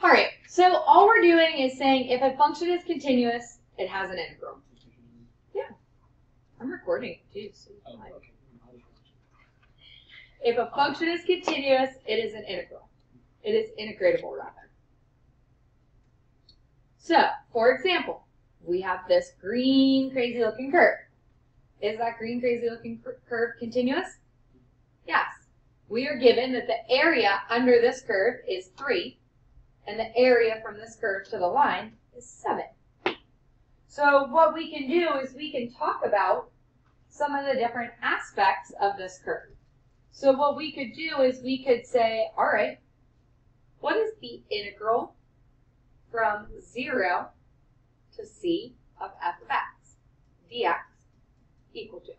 All right, so all we're doing is saying if a function is continuous, it has an integral. Yeah, I'm recording okay. if a function is continuous, it is an integral. It is integratable, rather. So, for example, we have this green, crazy looking curve. Is that green, crazy looking curve continuous? Yes. We are given that the area under this curve is 3, and the area from this curve to the line is 7. So what we can do is we can talk about some of the different aspects of this curve. So what we could do is we could say, all right, what is the integral from 0 to c of f of x dx equal to?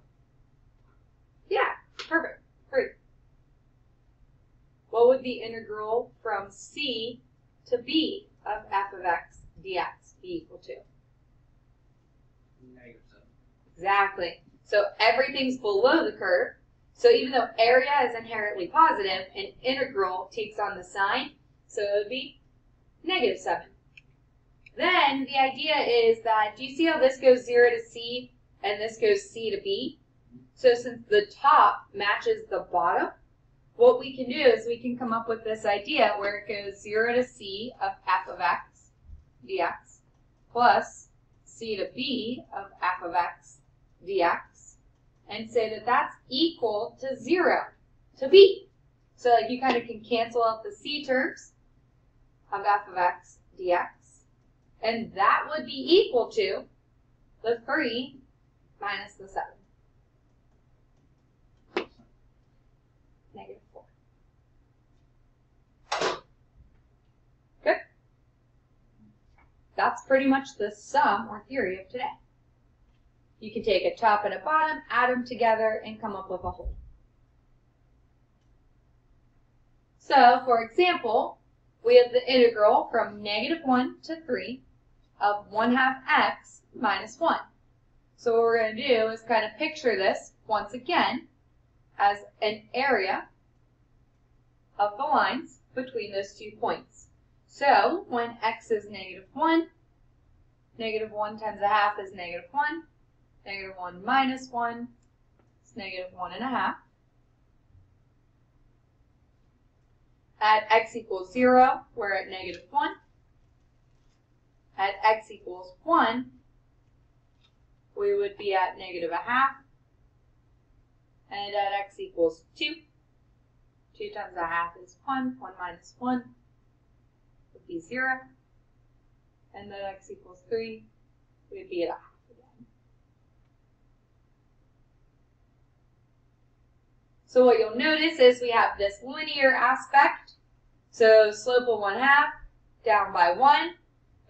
Yeah, perfect, great. What would the integral from c to b of f of x dx be equal to? Negative seven. Exactly. So everything's below the curve. So even though area is inherently positive, an integral takes on the sign. So it would be negative 7. Then the idea is that, do you see how this goes 0 to c and this goes c to b? So since the top matches the bottom, what we can do is we can come up with this idea where it goes 0 to c of f of x dx plus c to b of f of x dx and say that that's equal to 0 to b. So like you kind of can cancel out the c terms of f of x dx, and that would be equal to the 3 minus the 7. Negative 4. Good. That's pretty much the sum or theory of today. You can take a top and a bottom, add them together, and come up with a whole. So, for example, we have the integral from negative 1 to 3 of 1 half x minus 1. So what we're going to do is kind of picture this, once again, as an area of the lines between those two points. So, when x is negative 1, negative 1 times a half is negative 1, Negative 1 minus 1 is negative 1 and a half. At x equals 0, we're at negative 1. At x equals 1, we would be at negative a half. And at x equals 2, 2 times a half is 1, 1 minus 1 would be 0. And at x equals 3, we'd be at a half. Again. So what you'll notice is we have this linear aspect. So slope of 1 half, down by 1.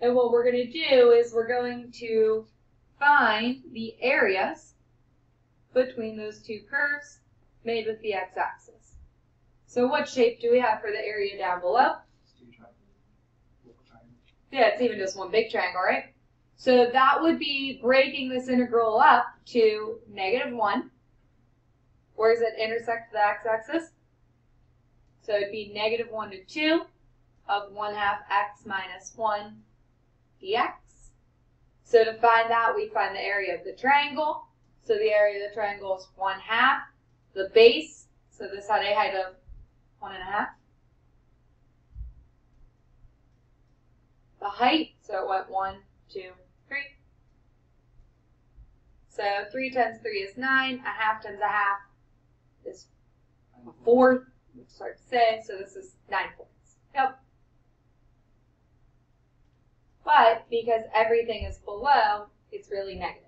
And what we're going to do is we're going to find the areas between those two curves made with the x-axis. So what shape do we have for the area down below? Let's do triangle. Local triangle. Yeah, it's even just one big triangle, right? So that would be breaking this integral up to negative 1. Where does it intersect the x-axis? So it'd be negative 1 to 2 of 1 half x minus 1 dx. So to find that, we find the area of the triangle. So the area of the triangle is 1 half. The base, so this had a height of 1 and a half. The height, so it went 1, 2, 3. So 3 times 3 is 9. A half times a half is. It's hard to say, so this is 9 fourths. Yep. But because everything is below, it's really negative.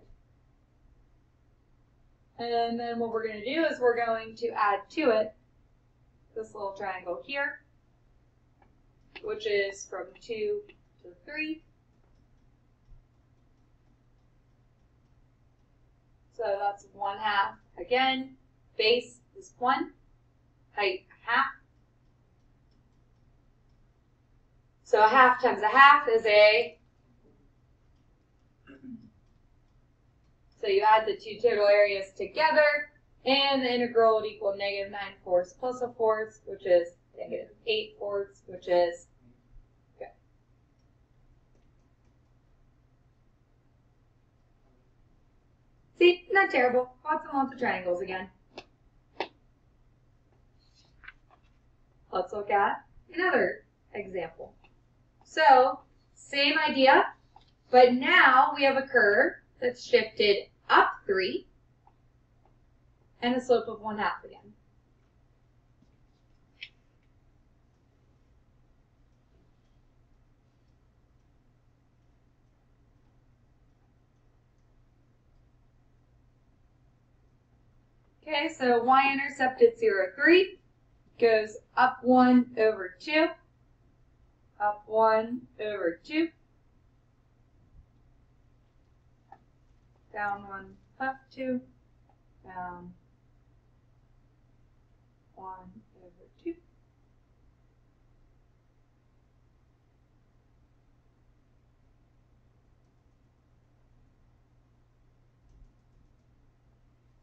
And then what we're going to do is we're going to add to it this little triangle here, which is from 2 to 3. So that's 1 half. Again, base is 1, height a half. So a half times a half is a, so you add the two total areas together, and the integral would equal negative 9 fourths plus a fourth, which is negative 8 fourths, which is, See, not terrible. Lots and lots of triangles again. Let's look at another example. So, same idea, but now we have a curve that's shifted up 3 and a slope of 1 half again. Okay, so y-intercept at 0, 3 goes up 1 over 2, up 1 over 2, down 1, up 2, down 1 over 2.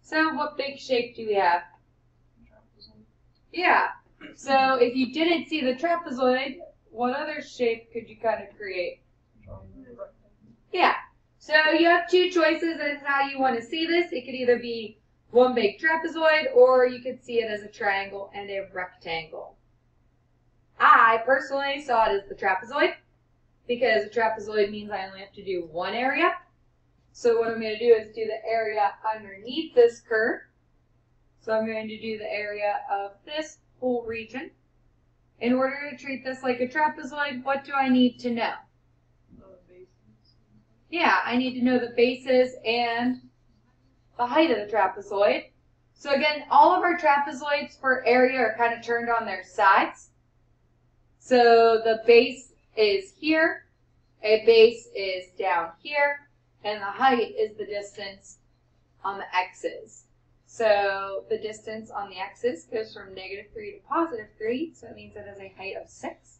So what big shape do we have? Trapezoid. Yeah. So if you didn't see the trapezoid, what other shape could you kind of create? Yeah. So you have two choices as how you want to see this. It could either be one big trapezoid or you could see it as a triangle and a rectangle. I personally saw it as the trapezoid because a trapezoid means I only have to do one area. So what I'm going to do is do the area underneath this curve. So I'm going to do the area of this whole region. In order to treat this like a trapezoid, what do I need to know? Yeah, I need to know the bases and the height of the trapezoid. So again, all of our trapezoids for area are kind of turned on their sides. So the base is here, a base is down here, and the height is the distance on the x's. So the distance on the x's goes from negative 3 to positive 3, so it means it has a height of 6.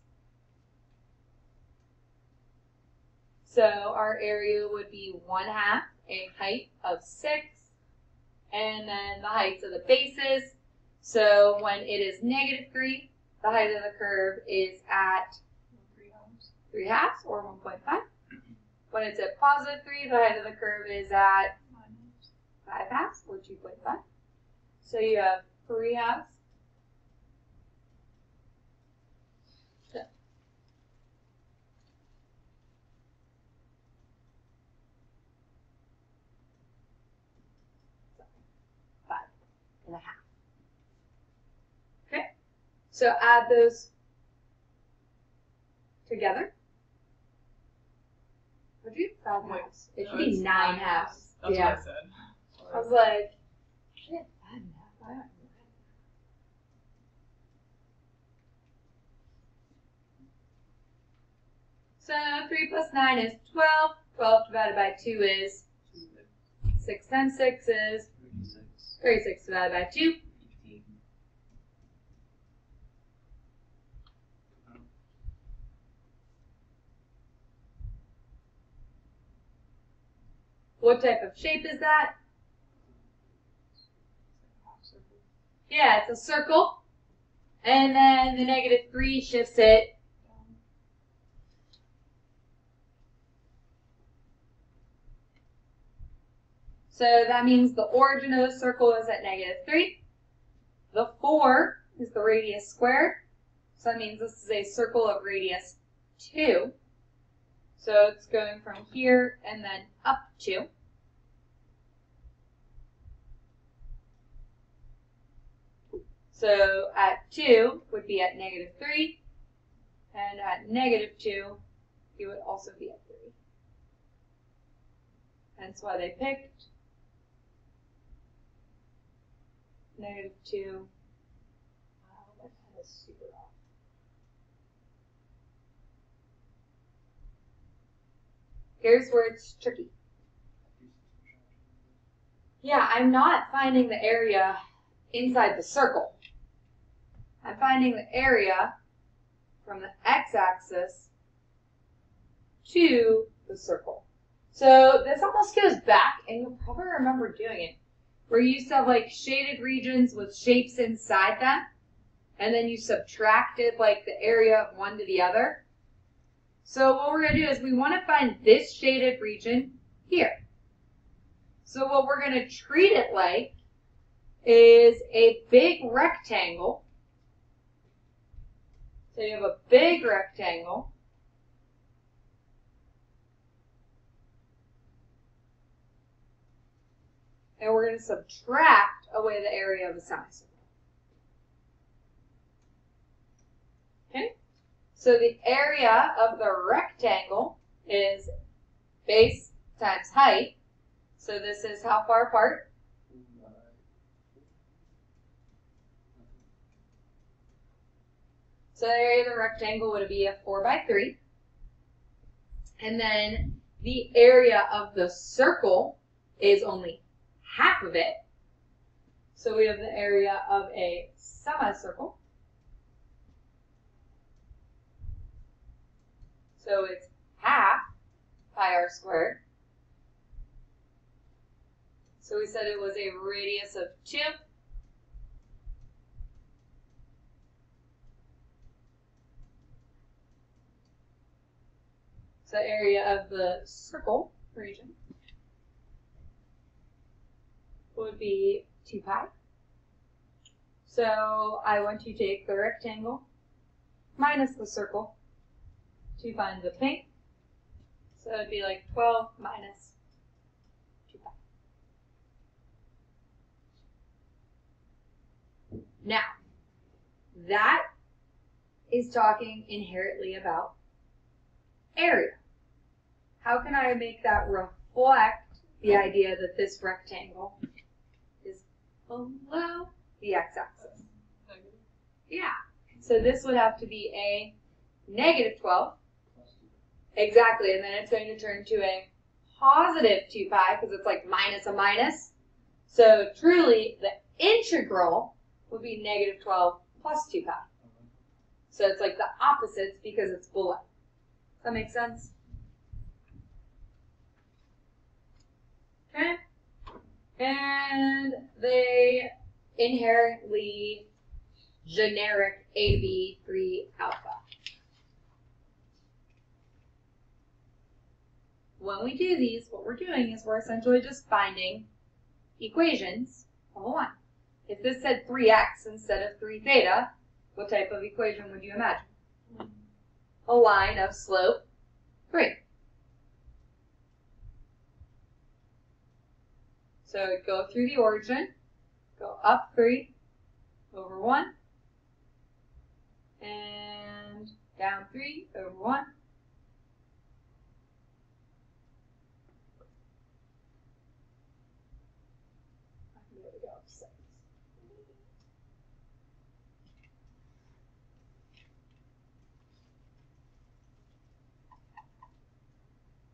So our area would be 1 half a height of 6, and then the heights of the bases. So when it is negative 3, the height of the curve is at 3 halves or 1.5. When it's at positive 3, the height of the curve is at 5 halves or 2.5. So you have 3 halves. So. Five and a half. Okay, so add those together. Would you? Five halves. It should be it's nine halves. That's yeah. what I said. I was like, shit, five and a half. So 3 plus 9 is 12. 12 divided by 2 is 6 times 6 is 36 divided by 2. What type of shape is that? Yeah, it's a circle. And then the negative 3 shifts it So that means the origin of the circle is at negative 3. The 4 is the radius squared. So that means this is a circle of radius 2. So it's going from here and then up to. So at 2 would be at negative 3. And at negative 2, it would also be at 3. That's why they picked negative 2. Wow, that kind of super off. Here's where it's tricky. Yeah, I'm not finding the area inside the circle. I'm finding the area from the x-axis to the circle. So this almost goes back, and you'll probably remember doing it, where you used to have like shaded regions with shapes inside them, and then you subtracted like the area of one to the other. So what we're going to do is we want to find this shaded region here. So what we're going to treat it like is a big rectangle. So you have a big rectangle. And we're going to subtract away the area of a semicircle. Okay? So the area of the rectangle is base times height. So this is how far apart? So the area of the rectangle would be a 4 by 3. And then the area of the circle is only half of it. So we have the area of a semicircle. So it's half pi r squared. So we said it was a radius of 2. So area of the circle region would be 2 pi. So I want to take the rectangle minus the circle to find the pink. So it'd be like 12 minus 2 pi. Now, that is talking inherently about area. How can I make that reflect the idea that this rectangle is below the x-axis? Yeah. So this would have to be a negative 12. Exactly, and then it's going to turn to a positive 2 pi because it's like minus a minus. So truly, the integral would be negative 12 plus 2 pi. So it's like the opposites because it's below. Does that make sense? Okay. And they inherently generic AB3 alpha. When we do these, what we're doing is we're essentially just finding equations of a line. If this said 3x instead of 3 theta, what type of equation would you imagine? A line of slope 3. So go through the origin, go up 3, over 1, and down 3, over 1, There we go, six.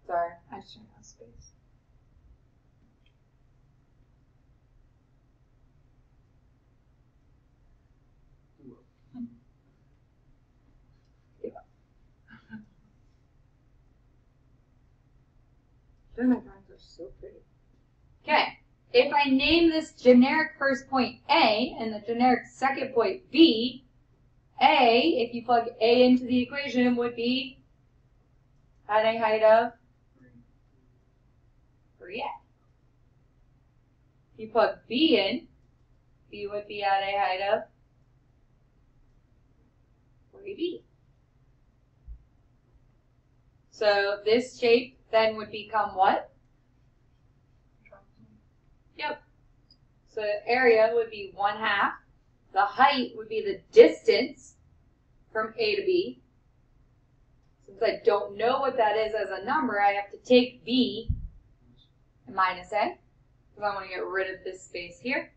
Sorry, I just ran out of space. Sure, my drawings are so pretty. Okay, if I name this generic first point A and the generic second point B, A, if you plug A into the equation, would be at a height of 3A. If you plug B in, B would be at a height of 3B. So this shape then would become what? Yep. So the area would be one half. The height would be the distance from A to B. Since I don't know what that is as a number, I have to take B minus A. Because I want to get rid of this space here.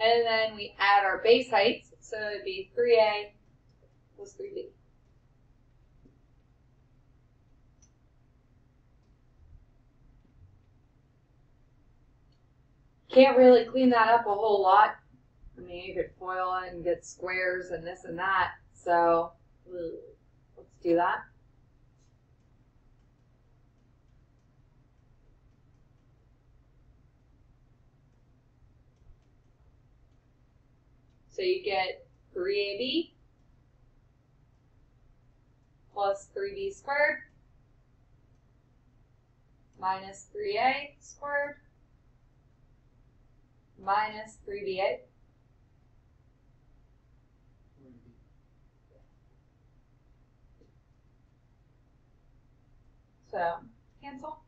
And then we add our base heights. So it would be 3A plus 3B. Can't really clean that up a whole lot. I mean, you could foil it and get squares and this and that. So let's do that. So you get 3ab plus 3b squared minus 3a squared minus 3ba. So cancel.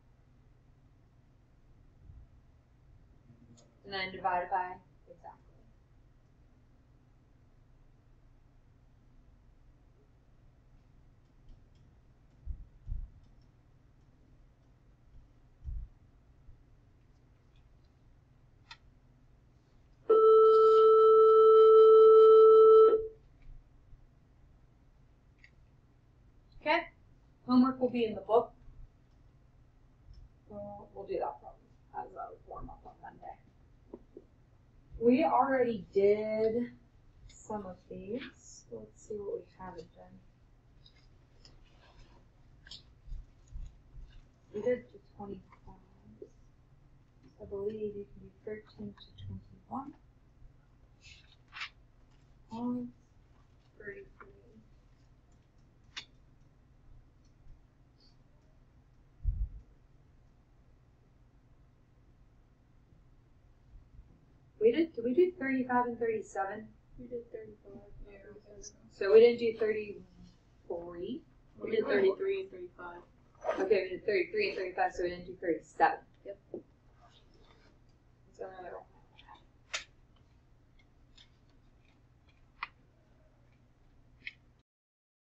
And then divide by exactly. Okay, homework will be in the book. We'll, we'll do that problem as a warm up on Monday. We already did some of these. Let's see what we haven't done. We did the twenty-five. I believe you can do thirteen to twenty-one. Um, We did, did we do thirty-five and thirty-seven? We did thirty-five. So we didn't do thirty-three. We did thirty-three and thirty-five. Okay, we did thirty-three and thirty-five, so we didn't do thirty-seven. Yep. So another